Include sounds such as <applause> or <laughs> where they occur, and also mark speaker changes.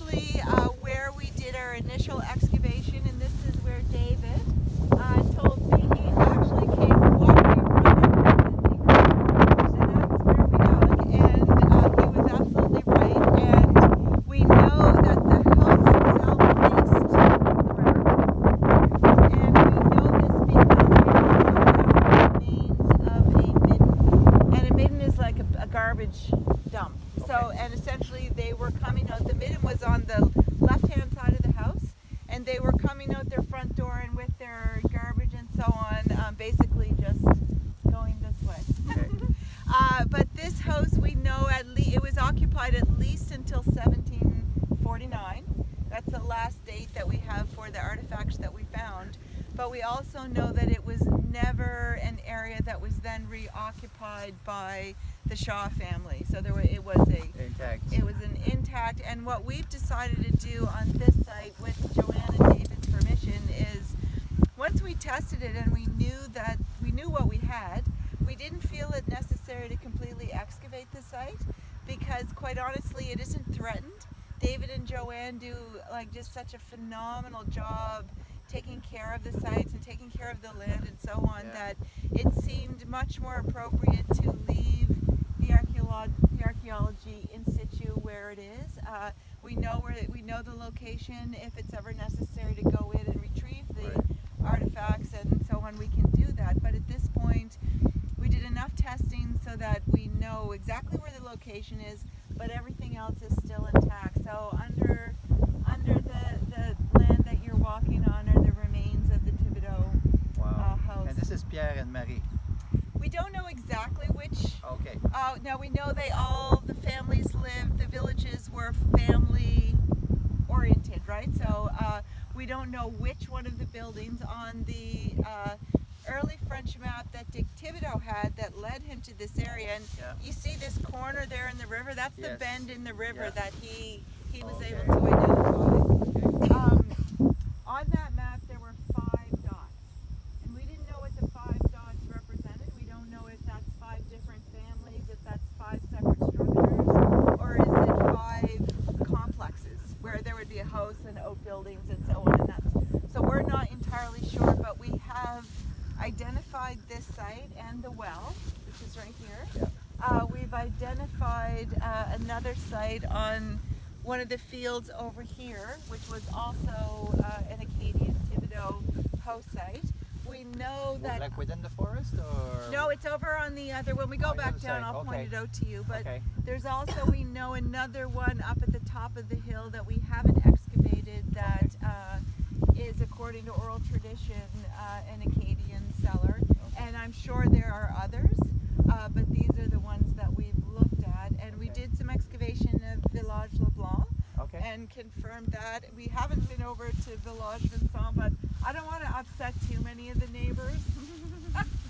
Speaker 1: actually uh, where we did our initial excavation, and this is where David uh, told me he actually came walking and that's where we dug, and uh, he was absolutely right. And we know that the house itself faced the river, and we know this because we also found remains of a midden, and a midden is like a, a garbage dump. So, and essentially they were coming out, the midden was on the left-hand side of the house, and they were coming out their front door and with their garbage and so on, um, basically just going this way.
Speaker 2: Okay. <laughs>
Speaker 1: Uh, but this house, we know at least it was occupied at least until 1749. That's the last date that we have for the artifacts that we found. But we also know that it was never an area that was then reoccupied by the Shaw family. So there it was a
Speaker 2: Intact.
Speaker 1: it was an intact, and what we've decided to do on this site with Joanne and David's permission is, once we tested it and we knew that we knew what we had, we didn't feel it necessary to completely excavate the site because, quite honestly, it isn't threatened. David and Joanne do like just such a phenomenal job taking care of the sites and taking care of the land and so on
Speaker 2: Yeah.
Speaker 1: that it seemed much more appropriate to leave the, the archaeology in situ where it is. Uh, we know where we know the location. If it's ever necessary to go in and retrieve the
Speaker 2: Right.
Speaker 1: artifacts and so on, we can do that. But at this point, we did enough testing so that we know exactly where the location is, but everything else is still intact. So under under the, the land that you're walking on are the remains of the Thibodeau
Speaker 2: Wow.
Speaker 1: uh, house.
Speaker 2: And this is Pierre and Marie.
Speaker 1: We don't know exactly which
Speaker 2: Okay.
Speaker 1: Uh, now we know they all the families lived. The villages were family oriented, right? So uh, we don't know which one of the buildings on the uh, early French map that Dick Thibodeau had that led him to this area. And
Speaker 2: Yeah.
Speaker 1: you see this corner there in the river. That's the bend in the river
Speaker 2: Yeah.
Speaker 1: that he he was
Speaker 2: Okay.
Speaker 1: able to identify.
Speaker 2: Okay.
Speaker 1: Um, on that map, there were five dots, and we didn't know what the five dots represented. We don't know if that's five different families, if that's five separate structures, or is it five complexes where there would be a house and outbuildings and so on. And that's so we're not entirely sure, but we have identified this site and the well, which is right here.
Speaker 2: Yeah.
Speaker 1: Uh, we've identified uh, another site on one of the fields over here, which was also uh, an Acadian Thibodeau homesite. We know that.
Speaker 2: Like within the forest or?
Speaker 1: No, it's over on the other. When we go
Speaker 2: the
Speaker 1: back down, I'll point it out to you. But
Speaker 2: Okay.
Speaker 1: there's also we know another one up at the top of the hill that we haven't excavated that uh, is, according to oral tradition, uh, an Acadian cellar. And I'm sure there are others, uh, but these are the ones that we've looked at. And we
Speaker 2: Okay.
Speaker 1: did some excavation of Village Leblanc
Speaker 2: Okay.
Speaker 1: and confirmed that. We haven't been over to Village Vincent, but I don't want to upset too many of the neighbors. <laughs>